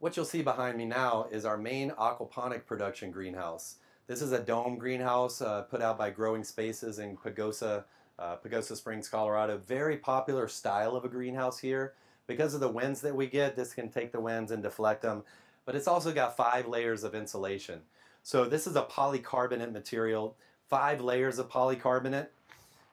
What you'll see behind me now is our main aquaponic production greenhouse. This is a dome greenhouse uh, put out by Growing Spaces in Pagosa, uh, Pagosa Springs, Colorado. Very popular style of a greenhouse here. Because of the winds that we get, this can take the winds and deflect them. But it's also got five layers of insulation. So this is a polycarbonate material, five layers of polycarbonate.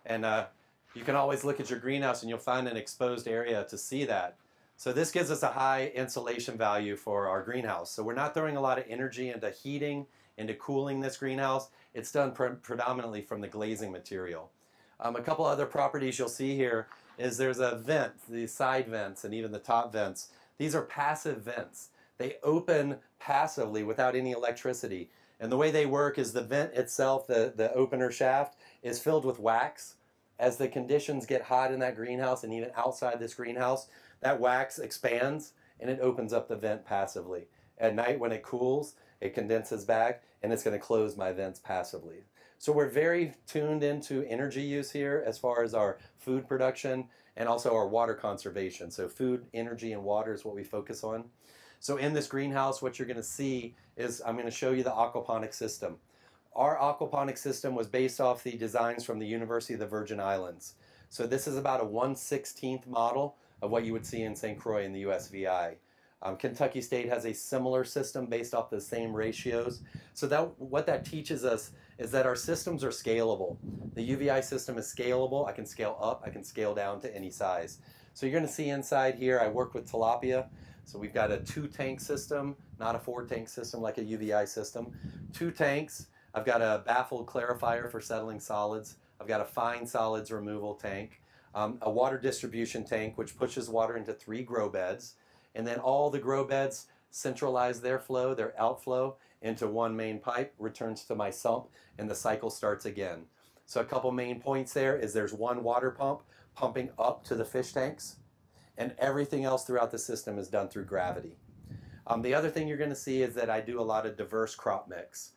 And uh, you can always look at your greenhouse and you'll find an exposed area to see that. So this gives us a high insulation value for our greenhouse. So we're not throwing a lot of energy into heating, into cooling this greenhouse. It's done pre predominantly from the glazing material. Um, a couple other properties you'll see here is there's a vent, the side vents and even the top vents. These are passive vents. They open passively without any electricity. And the way they work is the vent itself, the, the opener shaft, is filled with wax. As the conditions get hot in that greenhouse and even outside this greenhouse, that wax expands and it opens up the vent passively. At night when it cools, it condenses back and it's going to close my vents passively. So we're very tuned into energy use here as far as our food production and also our water conservation. So food, energy, and water is what we focus on. So in this greenhouse, what you're going to see is I'm going to show you the aquaponic system. Our aquaponic system was based off the designs from the University of the Virgin Islands. So this is about a 1 16th model of what you would see in St. Croix in the USVI. Um, Kentucky State has a similar system based off the same ratios. So that what that teaches us is that our systems are scalable. The UVI system is scalable. I can scale up, I can scale down to any size. So you're going to see inside here, I work with tilapia. So we've got a two tank system, not a four tank system like a UVI system. Two tanks. I've got a baffled clarifier for settling solids. I've got a fine solids removal tank um, a water distribution tank which pushes water into three grow beds, and then all the grow beds centralize their flow, their outflow, into one main pipe, returns to my sump, and the cycle starts again. So a couple main points there is there's one water pump pumping up to the fish tanks, and everything else throughout the system is done through gravity. Um, the other thing you're going to see is that I do a lot of diverse crop mix.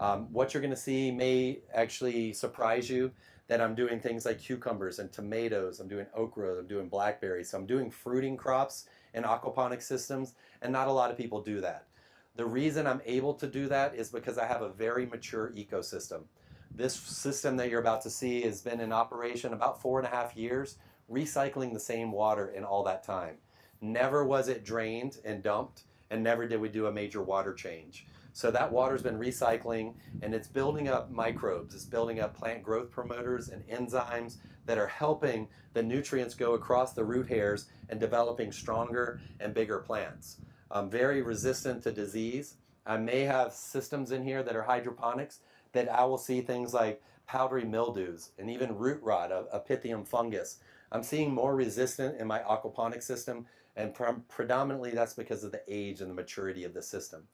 Um, what you're going to see may actually surprise you that I'm doing things like cucumbers and tomatoes, I'm doing okra, I'm doing blackberries. So I'm doing fruiting crops in aquaponic systems, and not a lot of people do that. The reason I'm able to do that is because I have a very mature ecosystem. This system that you're about to see has been in operation about four and a half years, recycling the same water in all that time. Never was it drained and dumped, and never did we do a major water change. So that water's been recycling and it's building up microbes. It's building up plant growth promoters and enzymes that are helping the nutrients go across the root hairs and developing stronger and bigger plants. Um, very resistant to disease. I may have systems in here that are hydroponics that I will see things like powdery mildews and even root rot, a, a pythium fungus. I'm seeing more resistant in my aquaponic system and pre predominantly that's because of the age and the maturity of the system.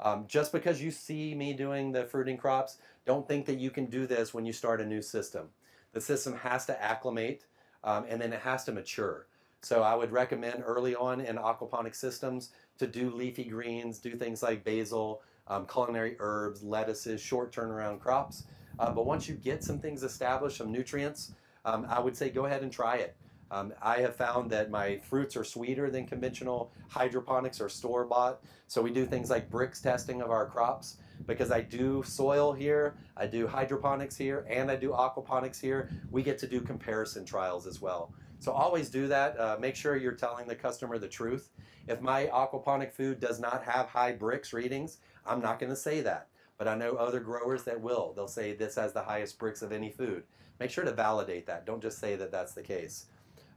Um, just because you see me doing the fruiting crops, don't think that you can do this when you start a new system. The system has to acclimate um, and then it has to mature. So I would recommend early on in aquaponic systems to do leafy greens, do things like basil, um, culinary herbs, lettuces, short turnaround crops. Uh, but once you get some things established, some nutrients, um, I would say go ahead and try it. Um, I have found that my fruits are sweeter than conventional hydroponics or store bought. So we do things like Brix testing of our crops because I do soil here, I do hydroponics here, and I do aquaponics here. We get to do comparison trials as well. So always do that. Uh, make sure you're telling the customer the truth. If my aquaponic food does not have high Brix readings, I'm not going to say that. But I know other growers that will. They'll say this has the highest Brix of any food. Make sure to validate that. Don't just say that that's the case.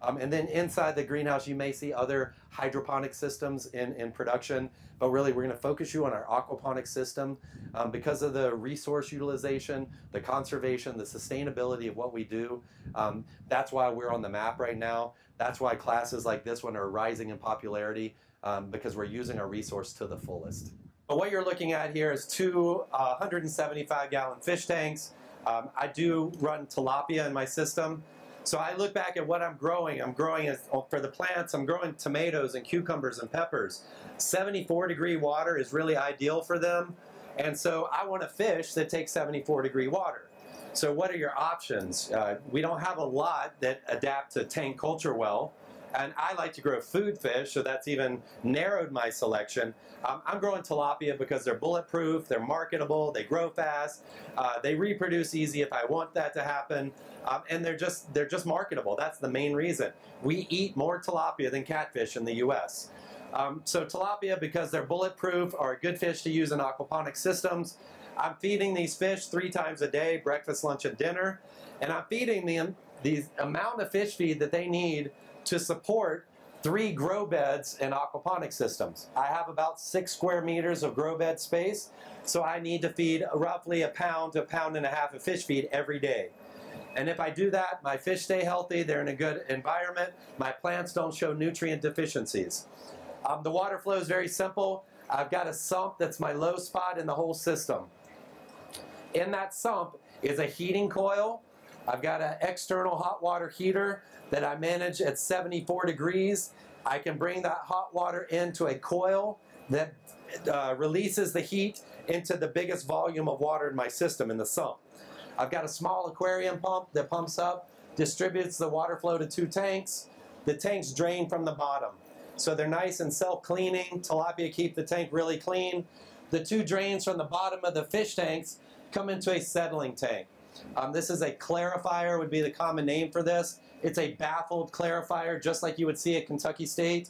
Um, and then inside the greenhouse, you may see other hydroponic systems in, in production, but really we're going to focus you on our aquaponic system um, because of the resource utilization, the conservation, the sustainability of what we do. Um, that's why we're on the map right now. That's why classes like this one are rising in popularity um, because we're using our resource to the fullest. But what you're looking at here is two uh, 175 gallon fish tanks. Um, I do run tilapia in my system. So I look back at what I'm growing. I'm growing oh, for the plants, I'm growing tomatoes and cucumbers and peppers. 74 degree water is really ideal for them. And so I want a fish that takes 74 degree water. So what are your options? Uh, we don't have a lot that adapt to tank culture well. And I like to grow food fish, so that's even narrowed my selection. Um, I'm growing tilapia because they're bulletproof, they're marketable, they grow fast, uh, they reproduce easy if I want that to happen, um, and they're just they're just marketable. That's the main reason. We eat more tilapia than catfish in the U.S. Um, so tilapia, because they're bulletproof, are a good fish to use in aquaponic systems. I'm feeding these fish three times a day, breakfast, lunch, and dinner, and I'm feeding them the amount of fish feed that they need to support three grow beds in aquaponic systems. I have about six square meters of grow bed space, so I need to feed roughly a pound to a pound and a half of fish feed every day. And if I do that, my fish stay healthy, they're in a good environment, my plants don't show nutrient deficiencies. Um, the water flow is very simple. I've got a sump that's my low spot in the whole system. In that sump is a heating coil. I've got an external hot water heater that I manage at 74 degrees. I can bring that hot water into a coil that uh, releases the heat into the biggest volume of water in my system in the sump. I've got a small aquarium pump that pumps up, distributes the water flow to two tanks. The tanks drain from the bottom. So they're nice and self-cleaning. Tilapia keep the tank really clean. The two drains from the bottom of the fish tanks come into a settling tank. Um, this is a clarifier would be the common name for this. It's a baffled clarifier, just like you would see at Kentucky State.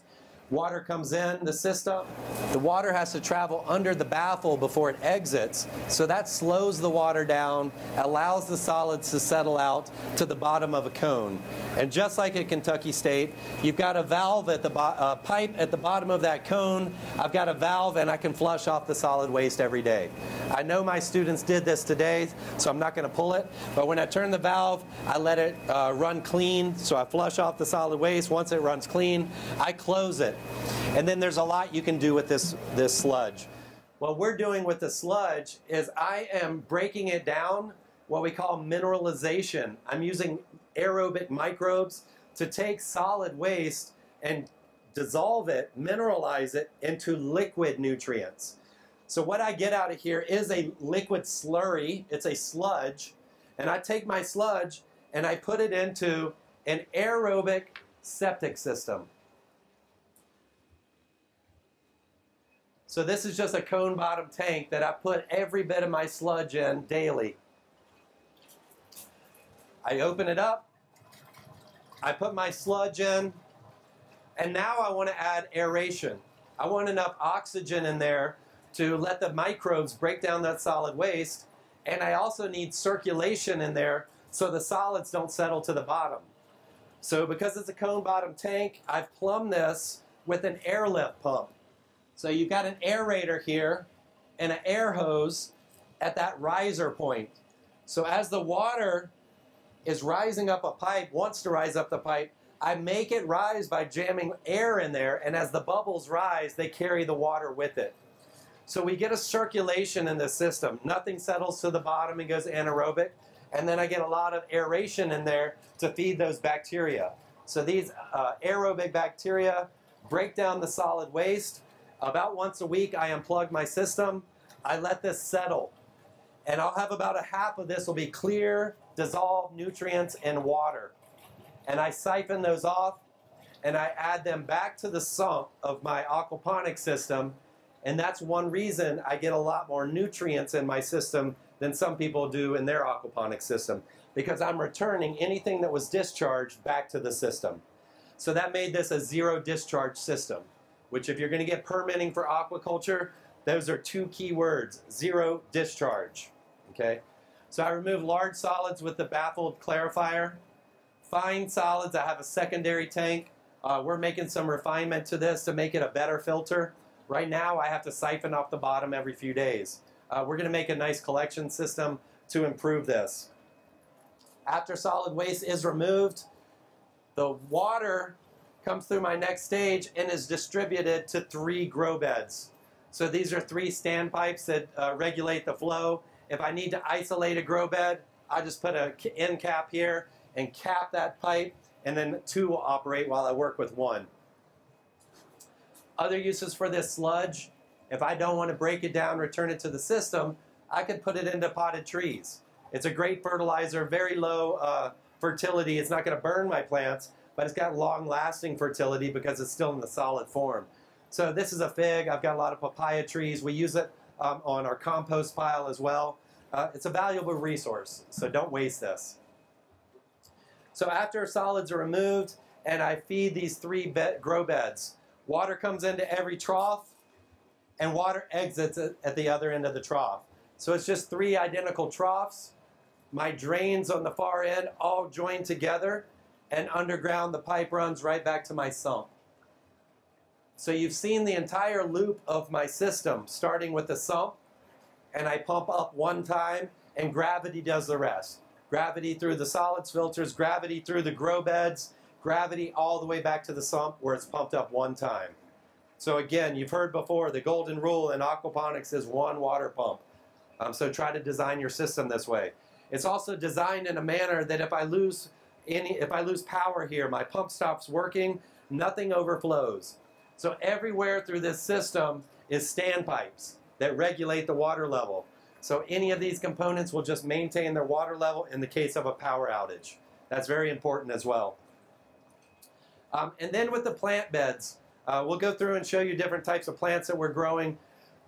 Water comes in the system. The water has to travel under the baffle before it exits. So that slows the water down, allows the solids to settle out to the bottom of a cone. And just like at Kentucky State, you've got a valve at the uh, pipe at the bottom of that cone. I've got a valve and I can flush off the solid waste every day. I know my students did this today, so I'm not going to pull it. But when I turn the valve, I let it uh, run clean. So I flush off the solid waste. Once it runs clean, I close it. And then there's a lot you can do with this, this sludge. What we're doing with the sludge is I am breaking it down, what we call mineralization. I'm using aerobic microbes to take solid waste and dissolve it, mineralize it into liquid nutrients. So what I get out of here is a liquid slurry, it's a sludge, and I take my sludge and I put it into an aerobic septic system. So this is just a cone bottom tank that I put every bit of my sludge in daily. I open it up, I put my sludge in, and now I want to add aeration. I want enough oxygen in there to let the microbes break down that solid waste, and I also need circulation in there so the solids don't settle to the bottom. So because it's a cone bottom tank, I've plumbed this with an airlift pump. So you've got an aerator here and an air hose at that riser point. So as the water is rising up a pipe, wants to rise up the pipe, I make it rise by jamming air in there, and as the bubbles rise, they carry the water with it. So we get a circulation in the system. Nothing settles to the bottom and goes anaerobic, and then I get a lot of aeration in there to feed those bacteria. So these uh, aerobic bacteria break down the solid waste, about once a week, I unplug my system. I let this settle. And I'll have about a half of this will be clear, dissolved nutrients and water. And I siphon those off and I add them back to the sump of my aquaponic system. And that's one reason I get a lot more nutrients in my system than some people do in their aquaponic system because I'm returning anything that was discharged back to the system. So that made this a zero discharge system which if you're going to get permitting for aquaculture, those are two key words, zero discharge. Okay, so I remove large solids with the baffled clarifier. Fine solids, I have a secondary tank. Uh, we're making some refinement to this to make it a better filter. Right now, I have to siphon off the bottom every few days. Uh, we're going to make a nice collection system to improve this. After solid waste is removed, the water comes through my next stage and is distributed to three grow beds. So these are three standpipes that uh, regulate the flow. If I need to isolate a grow bed, I just put an end cap here and cap that pipe, and then two will operate while I work with one. Other uses for this sludge, if I don't want to break it down, return it to the system, I could put it into potted trees. It's a great fertilizer, very low uh, fertility. It's not going to burn my plants, but it's got long-lasting fertility because it's still in the solid form. So this is a fig. I've got a lot of papaya trees. We use it um, on our compost pile as well. Uh, it's a valuable resource, so don't waste this. So after solids are removed, and I feed these three grow beds, water comes into every trough, and water exits at the other end of the trough. So it's just three identical troughs. My drains on the far end all joined together, and underground the pipe runs right back to my sump. So you've seen the entire loop of my system, starting with the sump, and I pump up one time, and gravity does the rest. Gravity through the solids filters, gravity through the grow beds, gravity all the way back to the sump where it's pumped up one time. So again, you've heard before, the golden rule in aquaponics is one water pump. Um, so try to design your system this way. It's also designed in a manner that if I lose any, if I lose power here, my pump stops working, nothing overflows. So everywhere through this system is standpipes that regulate the water level. So any of these components will just maintain their water level in the case of a power outage. That's very important as well. Um, and then with the plant beds, uh, we'll go through and show you different types of plants that we're growing.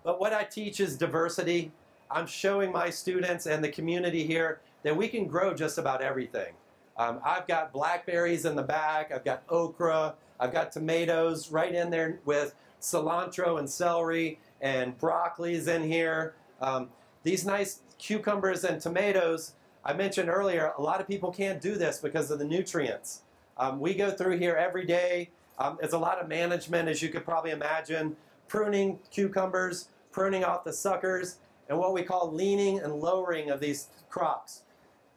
But what I teach is diversity. I'm showing my students and the community here that we can grow just about everything. Um, I've got blackberries in the back, I've got okra, I've got tomatoes right in there with cilantro and celery and broccoli's in here. Um, these nice cucumbers and tomatoes, I mentioned earlier, a lot of people can't do this because of the nutrients. Um, we go through here every day. Um, it's a lot of management, as you could probably imagine, pruning cucumbers, pruning off the suckers, and what we call leaning and lowering of these crops.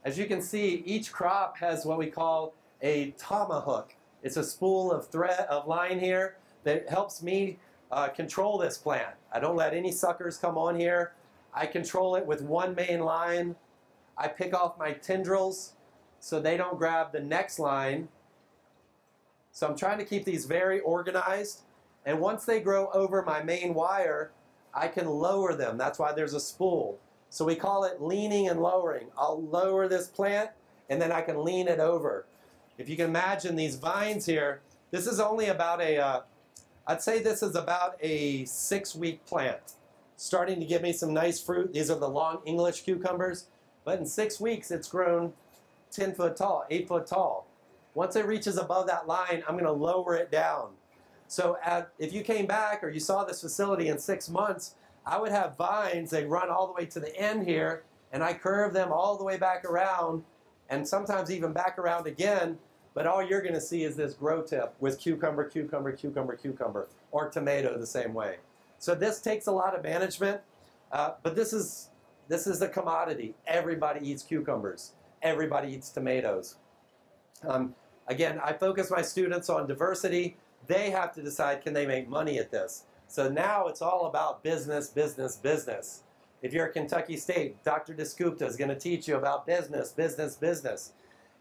As you can see, each crop has what we call a tomahawk. It's a spool of thread of line here that helps me uh, control this plant. I don't let any suckers come on here. I control it with one main line. I pick off my tendrils so they don't grab the next line. So I'm trying to keep these very organized. And once they grow over my main wire, I can lower them. That's why there's a spool. So we call it leaning and lowering. I'll lower this plant and then I can lean it over. If you can imagine these vines here, this is only about a uh, I'd say this is about a six week plant. Starting to give me some nice fruit. These are the long English cucumbers. But in six weeks, it's grown 10 foot tall, 8 foot tall. Once it reaches above that line, I'm going to lower it down. So at, if you came back or you saw this facility in six months, I would have vines that run all the way to the end here, and I curve them all the way back around, and sometimes even back around again but all you're going to see is this grow tip with cucumber, cucumber, cucumber, cucumber, or tomato the same way. So this takes a lot of management, uh, but this is, this is a commodity. Everybody eats cucumbers. Everybody eats tomatoes. Um, again, I focus my students on diversity. They have to decide can they make money at this. So now it's all about business, business, business. If you're at Kentucky State, Dr. Dasgupta is going to teach you about business, business, business.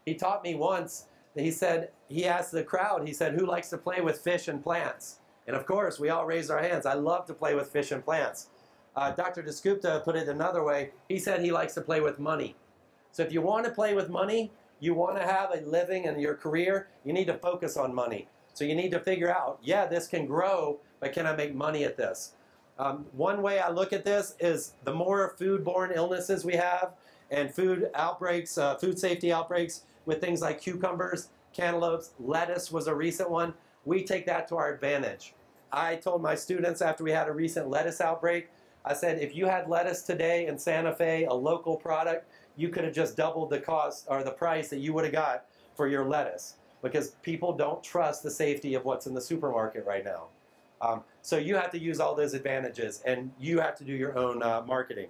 He taught me once he said, he asked the crowd, he said, who likes to play with fish and plants? And of course, we all raised our hands. I love to play with fish and plants. Uh, Dr. Dasgupta put it another way. He said he likes to play with money. So if you want to play with money, you want to have a living in your career, you need to focus on money. So you need to figure out, yeah, this can grow, but can I make money at this? Um, one way I look at this is the more foodborne illnesses we have and food outbreaks, uh, food safety outbreaks, with things like cucumbers, cantaloupes, lettuce was a recent one. We take that to our advantage. I told my students after we had a recent lettuce outbreak, I said, if you had lettuce today in Santa Fe, a local product, you could have just doubled the cost or the price that you would have got for your lettuce because people don't trust the safety of what's in the supermarket right now. Um, so you have to use all those advantages and you have to do your own uh, marketing.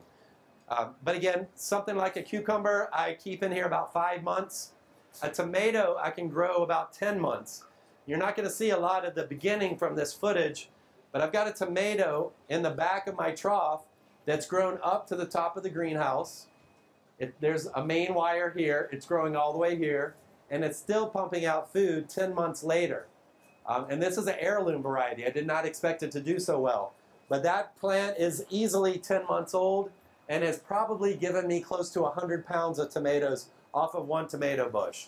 Um, but again, something like a cucumber, I keep in here about five months. A tomato I can grow about 10 months. You're not going to see a lot of the beginning from this footage, but I've got a tomato in the back of my trough that's grown up to the top of the greenhouse. It, there's a main wire here. It's growing all the way here, and it's still pumping out food 10 months later. Um, and this is an heirloom variety. I did not expect it to do so well. But that plant is easily 10 months old and has probably given me close to 100 pounds of tomatoes off of one tomato bush.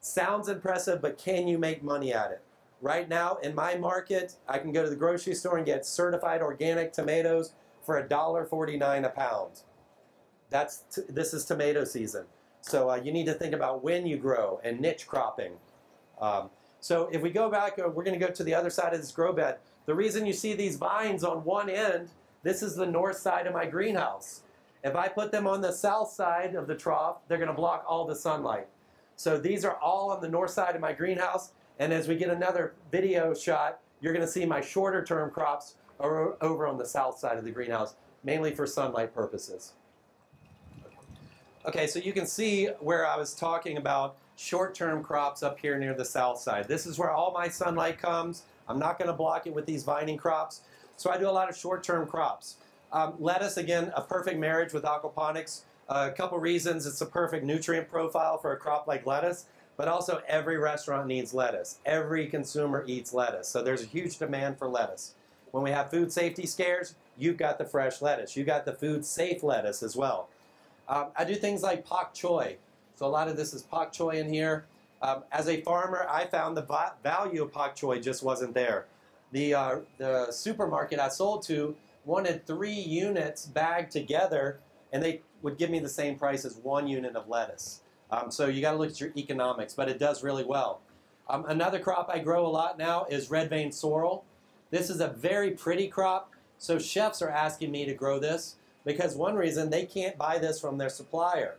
Sounds impressive, but can you make money at it? Right now, in my market, I can go to the grocery store and get certified organic tomatoes for $1.49 a pound. That's this is tomato season. So uh, you need to think about when you grow and niche cropping. Um, so if we go back, uh, we're going to go to the other side of this grow bed. The reason you see these vines on one end, this is the north side of my greenhouse. If I put them on the south side of the trough, they're going to block all the sunlight. So these are all on the north side of my greenhouse. And as we get another video shot, you're going to see my shorter term crops are over on the south side of the greenhouse, mainly for sunlight purposes. Okay, so you can see where I was talking about short-term crops up here near the south side. This is where all my sunlight comes. I'm not going to block it with these vining crops. So I do a lot of short-term crops. Um, lettuce, again, a perfect marriage with aquaponics. Uh, a couple reasons. It's a perfect nutrient profile for a crop like lettuce, but also every restaurant needs lettuce. Every consumer eats lettuce. So there's a huge demand for lettuce. When we have food safety scares, you've got the fresh lettuce. You've got the food safe lettuce as well. Um, I do things like pak choi. So a lot of this is pak choi in here. Um, as a farmer, I found the value of pak choi just wasn't there. The, uh, the supermarket I sold to wanted three units bagged together, and they would give me the same price as one unit of lettuce. Um, so you got to look at your economics, but it does really well. Um, another crop I grow a lot now is red vein sorrel. This is a very pretty crop, so chefs are asking me to grow this because one reason they can't buy this from their supplier.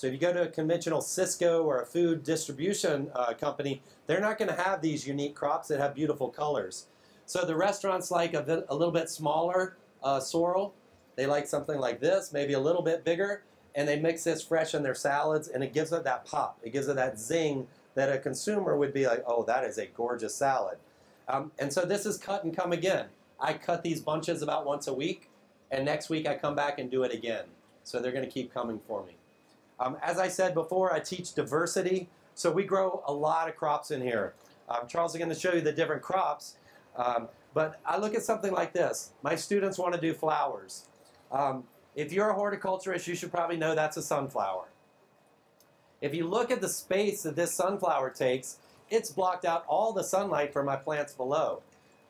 So if you go to a conventional Sysco or a food distribution uh, company, they're not going to have these unique crops that have beautiful colors. So the restaurants like a, a little bit smaller uh, sorrel. They like something like this, maybe a little bit bigger, and they mix this fresh in their salads, and it gives it that pop. It gives it that zing that a consumer would be like, oh, that is a gorgeous salad. Um, and so this is cut and come again. I cut these bunches about once a week, and next week I come back and do it again. So they're going to keep coming for me. Um, as I said before, I teach diversity. So we grow a lot of crops in here. Um, Charles is going to show you the different crops. Um, but I look at something like this. My students want to do flowers. Um, if you're a horticulturist, you should probably know that's a sunflower. If you look at the space that this sunflower takes, it's blocked out all the sunlight for my plants below.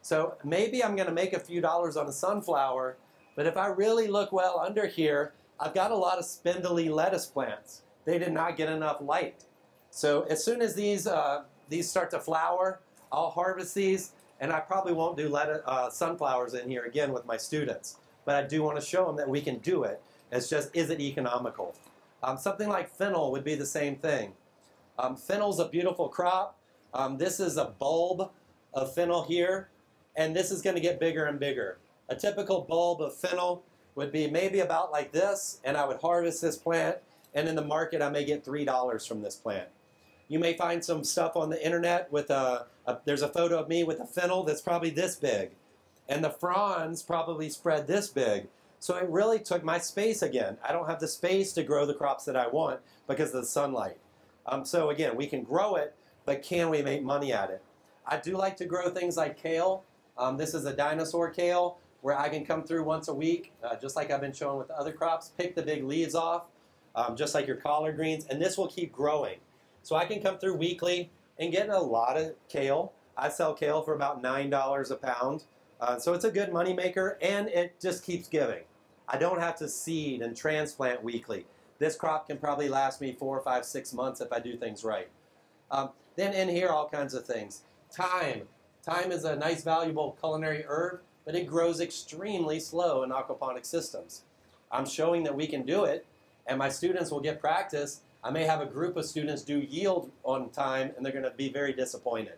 So maybe I'm going to make a few dollars on a sunflower, but if I really look well under here, I've got a lot of spindly lettuce plants. They did not get enough light. So as soon as these, uh, these start to flower, I'll harvest these, and I probably won't do lettuce, uh, sunflowers in here again with my students. But I do want to show them that we can do it. It's just, is it economical? Um, something like fennel would be the same thing. Um, fennel's a beautiful crop. Um, this is a bulb of fennel here, and this is going to get bigger and bigger. A typical bulb of fennel would be maybe about like this, and I would harvest this plant, and in the market I may get $3 from this plant. You may find some stuff on the internet with a, a, there's a photo of me with a fennel that's probably this big. And the fronds probably spread this big. So it really took my space again. I don't have the space to grow the crops that I want because of the sunlight. Um, so again, we can grow it, but can we make money at it? I do like to grow things like kale. Um, this is a dinosaur kale where I can come through once a week, uh, just like I've been showing with the other crops, pick the big leaves off, um, just like your collard greens, and this will keep growing. So I can come through weekly and get a lot of kale. I sell kale for about $9 a pound. Uh, so it's a good money maker and it just keeps giving. I don't have to seed and transplant weekly. This crop can probably last me four, five, six months if I do things right. Um, then in here, all kinds of things. Thyme. Thyme is a nice, valuable culinary herb, but it grows extremely slow in aquaponic systems. I'm showing that we can do it, and my students will get practice, I may have a group of students do yield on time and they're going to be very disappointed.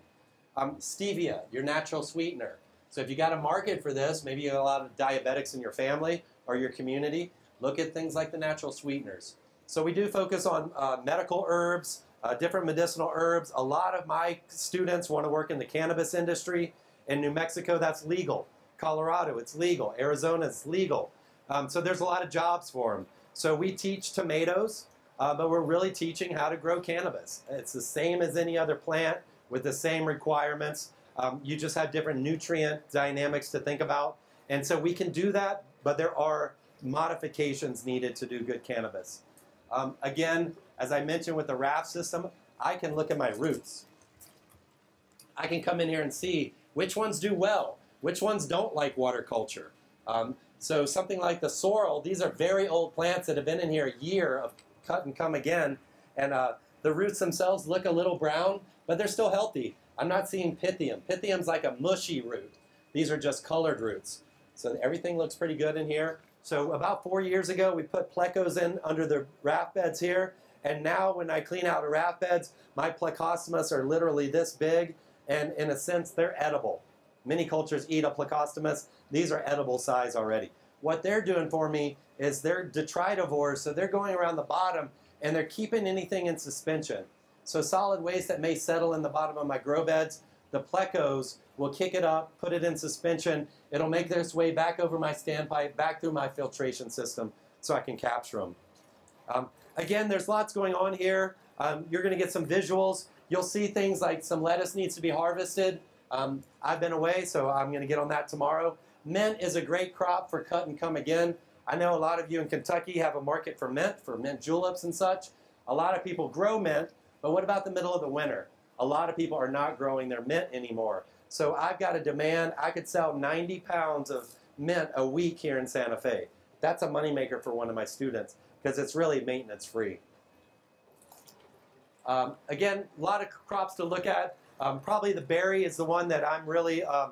Um, stevia, your natural sweetener. So if you got a market for this, maybe you have a lot of diabetics in your family or your community, look at things like the natural sweeteners. So we do focus on uh, medical herbs, uh, different medicinal herbs. A lot of my students want to work in the cannabis industry. In New Mexico, that's legal. Colorado, it's legal. Arizona, it's legal. Um, so there's a lot of jobs for them. So we teach tomatoes. Uh, but we're really teaching how to grow cannabis. It's the same as any other plant with the same requirements. Um, you just have different nutrient dynamics to think about. And so we can do that, but there are modifications needed to do good cannabis. Um, again, as I mentioned with the raft system, I can look at my roots. I can come in here and see which ones do well, which ones don't like water culture. Um, so something like the sorrel, these are very old plants that have been in here a year of cut and come again. And uh, the roots themselves look a little brown, but they're still healthy. I'm not seeing pythium. Pythium's like a mushy root. These are just colored roots. So everything looks pretty good in here. So about four years ago, we put plecos in under the raft beds here. And now when I clean out the raft beds, my plecostomus are literally this big. And in a sense, they're edible. Many cultures eat a plecostomus. These are edible size already. What they're doing for me is they're detritivores, so they're going around the bottom and they're keeping anything in suspension. So solid waste that may settle in the bottom of my grow beds, the plecos will kick it up, put it in suspension. It'll make its way back over my standpipe, back through my filtration system so I can capture them. Um, again, there's lots going on here. Um, you're going to get some visuals. You'll see things like some lettuce needs to be harvested. Um, I've been away, so I'm going to get on that tomorrow. Mint is a great crop for cut and come again. I know a lot of you in Kentucky have a market for mint, for mint juleps and such. A lot of people grow mint, but what about the middle of the winter? A lot of people are not growing their mint anymore. So I've got a demand. I could sell 90 pounds of mint a week here in Santa Fe. That's a moneymaker for one of my students because it's really maintenance free. Um, again, a lot of crops to look at. Um, probably the berry is the one that I'm really um,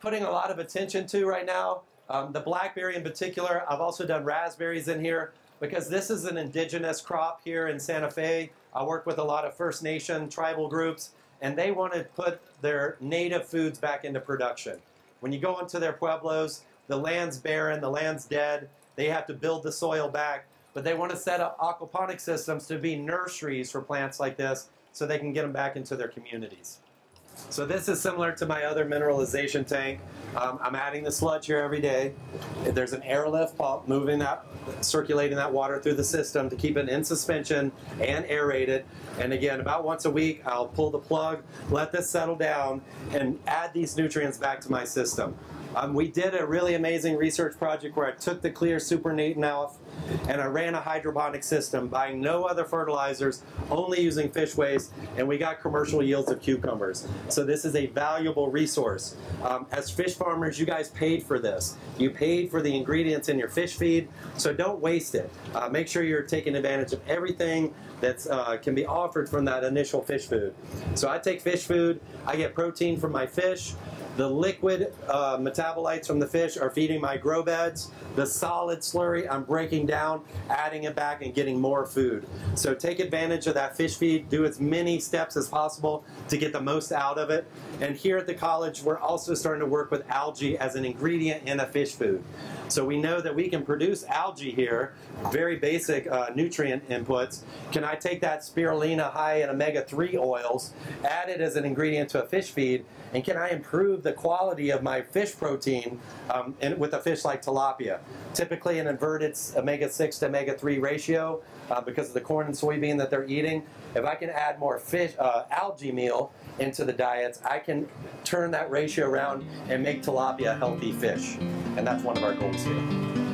putting a lot of attention to right now. Um, the blackberry in particular, I've also done raspberries in here because this is an indigenous crop here in Santa Fe. I work with a lot of First Nation tribal groups and they want to put their native foods back into production. When you go into their pueblos, the land's barren, the land's dead, they have to build the soil back, but they want to set up aquaponic systems to be nurseries for plants like this so they can get them back into their communities. So this is similar to my other mineralization tank. Um, I'm adding the sludge here every day. There's an airlift pump moving that, circulating that water through the system to keep it in suspension and aerated. And again, about once a week, I'll pull the plug, let this settle down, and add these nutrients back to my system. Um, we did a really amazing research project where I took the clear supernatant off and I ran a hydroponic system, buying no other fertilizers, only using fish waste, and we got commercial yields of cucumbers. So this is a valuable resource. Um, as fish farmers, you guys paid for this. You paid for the ingredients in your fish feed, so don't waste it. Uh, make sure you're taking advantage of everything that uh, can be offered from that initial fish food. So I take fish food, I get protein from my fish, the liquid uh, metabolites from the fish are feeding my grow beds. The solid slurry I'm breaking down, adding it back, and getting more food. So take advantage of that fish feed. Do as many steps as possible to get the most out of it. And here at the college, we're also starting to work with algae as an ingredient in a fish food. So we know that we can produce algae here, very basic uh, nutrient inputs. Can I take that spirulina high in omega-3 oils, add it as an ingredient to a fish feed, and can I improve the quality of my fish protein um, with a fish like tilapia? Typically an inverted omega-6 to omega-3 ratio uh, because of the corn and soybean that they're eating. If I can add more fish, uh, algae meal into the diets, I can turn that ratio around and make tilapia a healthy fish. And that's one of our goals here.